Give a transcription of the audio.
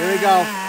Here we go.